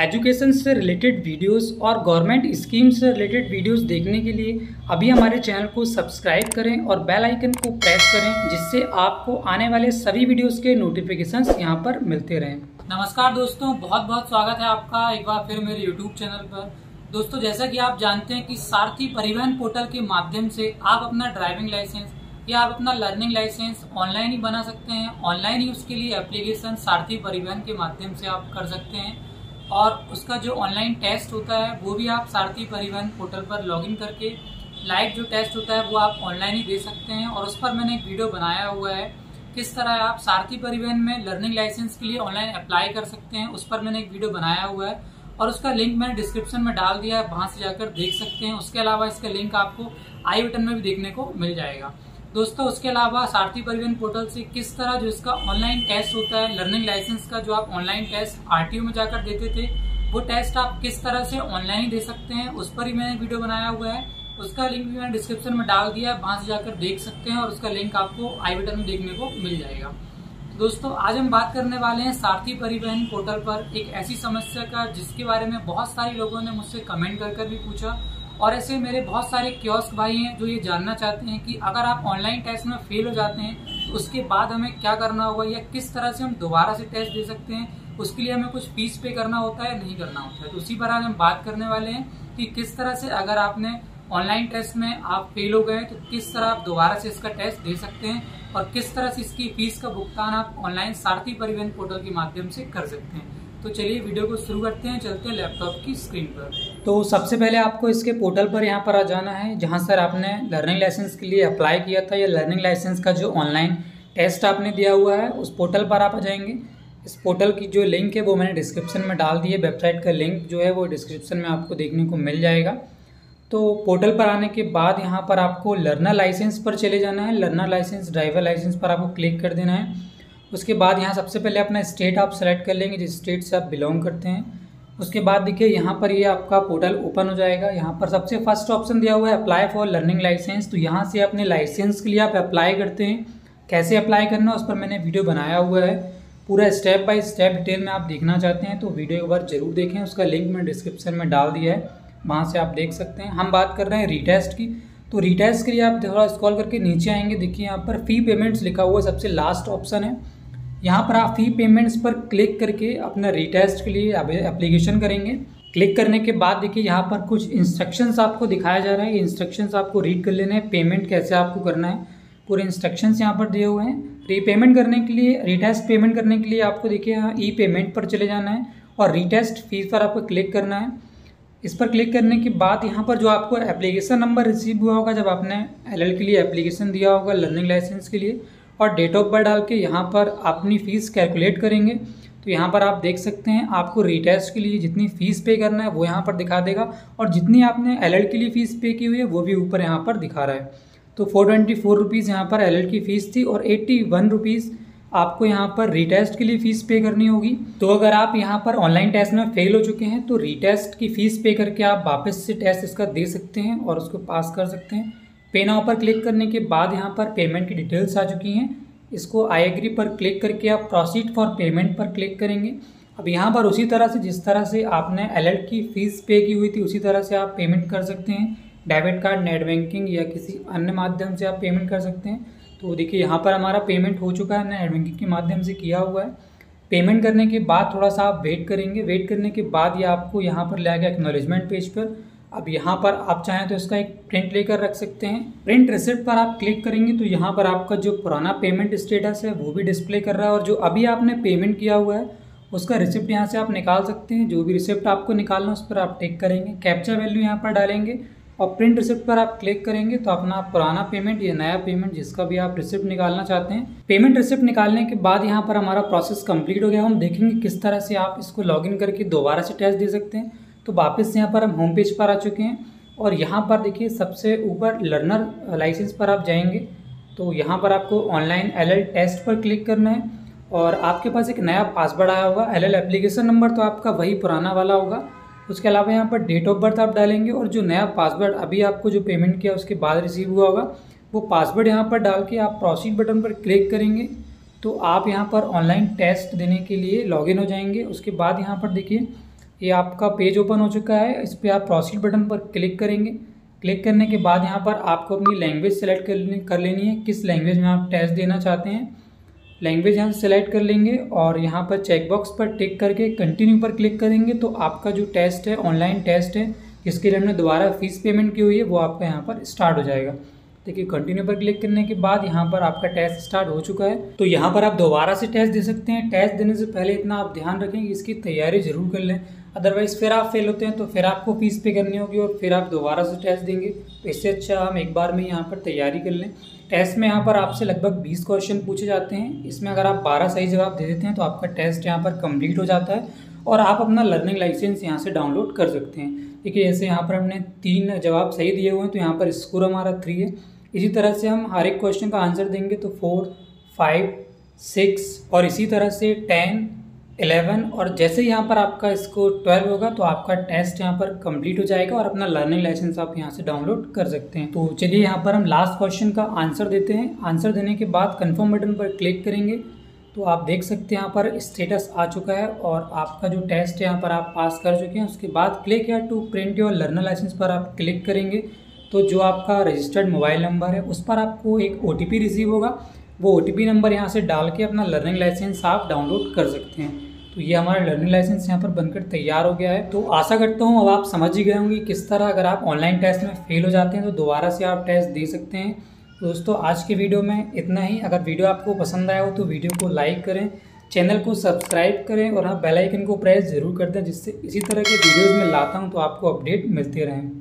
Education से related videos और government scheme से रिलेटेड वीडियोस देखने के लिए अभी हमारे चैनल को सब्सक्राइब करें और बेल आइकन को प्रेस करें, जिससे आपको आने वाले सभी वीडियोस के नोटिफिकेशंस यहाँ पर मिलते रहें। नमस्कार दोस्तों बहुत बहुत स्वागत है आपका एक बार फिर मेरे यूट्यूब चैनल पर। दोस्तों, जैसा कि आप जानते हैं कि सारथी परिवहन पोर्टल के माध्यम से आप अपना ड्राइविंग लाइसेंस या आप अपना लर्निंग लाइसेंस ऑनलाइन ही बना सकते हैं। ऑनलाइन ही उसके लिए एप्लीकेशन सारथी परिवहन के माध्यम से आप कर सकते हैं। और उसका जो ऑनलाइन टेस्ट होता है, वो भी आप सारथी परिवहन पोर्टल पर लॉगिन करके लाइव जो टेस्ट होता है, वो आप ऑनलाइन ही दे सकते हैं। और उस पर मैंने एक वीडियो बनाया हुआ है, किस तरह आप सारथी परिवहन में लर्निंग लाइसेंस के लिए ऑनलाइन अप्लाई कर सकते हैं। उस पर मैंने एक वीडियो बनाया हुआ है और उसका लिंक मैंने डिस्क्रिप्शन में डाल दिया है, वहाँ से जाकर देख सकते हैं। उसके अलावा इसका लिंक आपको आई बटन में भी देखने को मिल जाएगा। दोस्तों, उसके अलावा सारथी परिवहन पोर्टल से किस तरह जो इसका ऑनलाइन टेस्ट होता है लर्निंग लाइसेंस का जो आप ऑनलाइन टेस्ट आरटीओ में जाकर देते थे, वो टेस्ट आप किस तरह से ऑनलाइन दे सकते हैं, उस पर ही मैंने वीडियो बनाया हुआ है। उसका लिंक भी मैंने डिस्क्रिप्शन में डाल दिया है, वहाँ से जाकर देख सकते हैं और उसका लिंक आपको आई बटन में देखने को मिल जाएगा। दोस्तों, आज हम बात करने वाले हैं सारथी परिवहन पोर्टल पर एक ऐसी समस्या का, जिसके बारे में बहुत सारे लोगों ने मुझसे कमेंट कर कर भी पूछा। और ऐसे मेरे बहुत सारे क्योस्क भाई हैं जो ये जानना चाहते हैं कि अगर आप ऑनलाइन टेस्ट में फेल हो जाते हैं तो उसके बाद हमें क्या करना होगा या किस तरह से हम दोबारा से टेस्ट दे सकते हैं, उसके लिए हमें कुछ फ़ीस पे करना होता है नहीं करना होता है। तो उसी पर आज हम बात करने वाले हैं कि किस तरह से अगर आपने ऑनलाइन टेस्ट में आप फेल हो गए तो किस तरह आप दोबारा से इसका टेस्ट दे सकते हैं और किस तरह से इसकी फ़ीस का भुगतान आप ऑनलाइन सारथी परिवहन पोर्टल के माध्यम से कर सकते हैं। तो चलिए वीडियो को शुरू करते हैं, चलते हैं लैपटॉप की स्क्रीन पर। तो सबसे पहले आपको इसके पोर्टल पर यहाँ पर आ जाना है, जहाँ सर आपने लर्निंग लाइसेंस के लिए अप्लाई किया था। या लर्निंग लाइसेंस का जो ऑनलाइन टेस्ट आपने दिया हुआ है, उस पोर्टल पर आप आ जाएँगे। इस पोर्टल की जो लिंक है, वो मैंने डिस्क्रिप्शन में डाल दी है। वेबसाइट का लिंक जो है, वो डिस्क्रिप्शन में आपको देखने को मिल जाएगा। तो पोर्टल पर आने के बाद यहाँ पर आपको लर्नर लाइसेंस पर चले जाना है। लर्नर लाइसेंस ड्राइवर लाइसेंस पर आपको क्लिक कर देना है। उसके बाद यहाँ सबसे पहले अपना स्टेट आप सेलेक्ट कर लेंगे, जिस स्टेट से आप बिलोंग करते हैं। उसके बाद देखिए, यहाँ पर ये आपका पोर्टल ओपन हो जाएगा। यहाँ पर सबसे फ़र्स्ट ऑप्शन दिया हुआ है अप्लाई फॉर लर्निंग लाइसेंस तो यहाँ से अपने लाइसेंस के लिए आप अप्लाई करते हैं। कैसे अप्लाई करना, उस पर मैंने वीडियो बनाया हुआ है। पूरा स्टेप बाय स्टेप डिटेल में आप देखना चाहते हैं तो वीडियो एक बार ज़रूर देखें। उसका लिंक मैं डिस्क्रिप्शन में डाल दिया है। वहाँ से आप देख सकते हैं। हम बात कर रहे हैं रीटेस्ट की। तो रीटेस्ट के लिए आप थोड़ा स्क्रॉल करके नीचे आएँगे। देखिए, यहाँ पर फ़ी पेमेंट्स लिखा हुआ सबसे लास्ट ऑप्शन है। यहाँ पर आप फ़ी पेमेंट्स पर क्लिक करके अपना रिटेस्ट के लिए एप्लीकेशन करेंगे। क्लिक करने के बाद देखिए यहाँ पर कुछ इंस्ट्रक्शंस आपको दिखाया जा रहा है। इंस्ट्रक्शंस आपको रीड कर लेने हैं। पेमेंट कैसे आपको करना है। पूरे इंस्ट्रक्शंस यहाँ पर दिए हुए हैं। रीपेमेंट करने के लिए रिटेस्ट पेमेंट करने के लिए आपको देखिए यहाँ ई पेमेंट पर चले जाना है और रिटेस्ट फ़ीस पर आपको क्लिक करना है। इस पर क्लिक करने के बाद यहाँ पर जो आपको एप्लीकेशन नंबर रिसीव हुआ होगा, जब आपने एल के लिए एप्लीकेशन दिया होगा लर्निंग लाइसेंस के लिए और डेट ऑफ़ बर्थ डाल के यहाँ पर अपनी फ़ीस कैलकुलेट करेंगे। तो यहाँ पर आप देख सकते हैं, आपको रीटेस्ट के लिए जितनी फ़ीस पे करना है, वो यहाँ पर दिखा देगा और जितनी आपने एल के लिए फ़ीस पे की हुई है, वो भी ऊपर यहाँ पर दिखा रहा है। तो फोर ट्वेंटी फोर रुपीज़ यहाँ पर एल की फ़ीस थी और एट्टी वन रुपीज़ आपको यहाँ पर रीटेस्ट के लिए फ़ीस पे करनी होगी। तो अगर आप यहाँ पर ऑनलाइन टेस्ट में फेल हो चुके हैं तो रीटेस्ट की फ़ीस पे करके आप वापस से टेस्ट इसका दे सकते हैं और उसको पास कर सकते हैं। पे नाउ पर क्लिक करने के बाद यहाँ पर पेमेंट की डिटेल्स आ चुकी हैं। इसको आई एग्री पर क्लिक करके आप प्रोसीड फॉर पेमेंट पर क्लिक करेंगे। अब यहाँ पर उसी तरह से जिस तरह से आपने एल की फ़ीस पे की हुई थी, उसी तरह से आप पेमेंट कर सकते हैं। डेबिट कार्ड नेट बैंकिंग या किसी अन्य माध्यम से आप पेमेंट कर सकते हैं। तो देखिए, यहाँ पर हमारा पेमेंट हो चुका है नेट बैंकिंग के माध्यम से किया हुआ है। पेमेंट करने के बाद थोड़ा सा आप वेट करेंगे। वेट करने के बाद ये आपको यहाँ पर ले आएगा एक्नॉलेजमेंट पेज पर। अब यहाँ पर आप चाहें तो इसका एक प्रिंट लेकर रख सकते हैं। प्रिंट रिसिप्ट पर आप क्लिक करेंगे तो यहाँ पर आपका जो पुराना पेमेंट स्टेटस है, वो भी डिस्प्ले कर रहा है और जो अभी आपने पेमेंट किया हुआ है, उसका रिसिप्ट यहाँ से आप निकाल सकते हैं। जो भी रिसिप्ट आपको निकालना उस पर आप टेक करेंगे। कैप्चा वैल्यू यहाँ पर डालेंगे और प्रिंट रिसिप्ट पर आप क्लिक करेंगे तो अपना पुराना पेमेंट या नया पेमेंट जिसका भी आप रिसिप्ट निकालना चाहते हैं। पेमेंट रिसिप्ट निकालने के बाद यहाँ पर हमारा प्रोसेस कंप्लीट हो गया। हम देखेंगे किस तरह से आप इसको लॉगिन करके दोबारा से टेस्ट दे सकते हैं। तो वापस यहाँ पर हम होम पेज पर आ चुके हैं और यहाँ पर देखिए सबसे ऊपर लर्नर लाइसेंस पर आप जाएँगे तो यहाँ पर आपको ऑनलाइन एल टेस्ट पर क्लिक करना है और आपके पास एक नया पासवर्ड आया होगा एल एप्लीकेशन नंबर तो आपका वही पुराना वाला होगा। उसके अलावा यहाँ पर डेट ऑफ़ बर्थ आप डालेंगे और जो नया पासवर्ड अभी आपको जो पेमेंट किया उसके बाद रिसीव हुआ होगा, वो पासवर्ड यहाँ पर डाल के आप प्रोसीड बटन पर क्लिक करेंगे। तो आप यहाँ पर ऑनलाइन टेस्ट देने के लिए लॉगिन हो जाएँगे। उसके बाद यहाँ पर देखिए ये आपका पेज ओपन हो चुका है। इस पर आप प्रोसीड बटन पर क्लिक करेंगे। क्लिक करने के बाद यहाँ पर आपको अपनी लैंग्वेज सेलेक्ट कर लेनी कर लेनी है। किस लैंग्वेज में आप टेस्ट देना चाहते हैं। लैंग्वेज यहाँ सेलेक्ट कर लेंगे और यहाँ पर चेकबॉक्स पर टिक करके कंटिन्यू पर क्लिक करेंगे तो आपका जो टेस्ट है ऑनलाइन टेस्ट है, जिसके लिए हमने दोबारा फ़ीस पेमेंट की हुई है, वो आपका यहाँ पर स्टार्ट हो जाएगा। देखिए कंटिन्यू पर क्लिक करने के बाद यहाँ पर आपका टेस्ट स्टार्ट हो चुका है। तो यहाँ पर आप दोबारा से टेस्ट दे सकते हैं। टेस्ट देने से पहले इतना आप ध्यान रखें कि इसकी तैयारी ज़रूर कर लें। अदरवाइज़ फिर आप फेल होते हैं तो फिर आपको फ़ीस पे करनी होगी और फिर आप दोबारा से टेस्ट देंगे। तो इससे अच्छा हम एक बार में यहाँ पर तैयारी कर लें। टेस्ट में यहाँ पर आपसे लगभग बीस क्वेश्चन पूछे जाते हैं। इसमें अगर आप बारह सही जवाब दे देते हैं तो आपका टेस्ट यहाँ पर कंप्लीट हो जाता है और आप अपना लर्निंग लाइसेंस यहाँ से डाउनलोड कर सकते हैं। देखिए, जैसे यहाँ पर हमने तीन जवाब सही दिए हुए हैं तो यहाँ पर स्कोर हमारा थ्री है। इसी तरह से हम हर एक क्वेश्चन का आंसर देंगे तो फोर फाइव सिक्स और इसी तरह से टेन इलेवन और जैसे यहाँ पर आपका स्कोर ट्वेल्व होगा तो आपका टेस्ट यहाँ पर कंप्लीट हो जाएगा और अपना लर्निंग लाइसेंस आप यहाँ से डाउनलोड कर सकते हैं। तो चलिए यहाँ पर हम लास्ट क्वेश्चन का आंसर देते हैं। आंसर देने के बाद कन्फर्म बटन पर क्लिक करेंगे तो आप देख सकते हैं यहाँ पर स्टेटस आ चुका है और आपका जो टेस्ट है यहाँ पर आप पास कर चुके हैं, उसके बाद क्लिक या to print your learner licence पर आप क्लिक करेंगे। तो जो आपका रजिस्टर्ड मोबाइल नंबर है, उस पर आपको एक ओटीपी रिसीव होगा। वो ओटीपी नंबर यहाँ से डाल के अपना लर्निंग लाइसेंस आप डाउनलोड कर सकते हैं। तो ये हमारा लर्निंग लाइसेंस यहाँ पर बनकर तैयार हो गया है। तो आशा करता हूँ अब आप समझ ही गए होंगे किस तरह अगर आप ऑनलाइन टेस्ट में फेल हो जाते हैं तो दोबारा से आप टेस्ट दे सकते हैं। तो दोस्तों, आज के वीडियो में इतना ही। अगर वीडियो आपको पसंद आया हो तो वीडियो को लाइक करें चैनल को सब्सक्राइब करें और हाँ बेल आइकन को प्रेस ज़रूर कर दें, जिससे इसी तरह के वीडियोज़ में लाता हूँ तो आपको अपडेट मिलते रहें।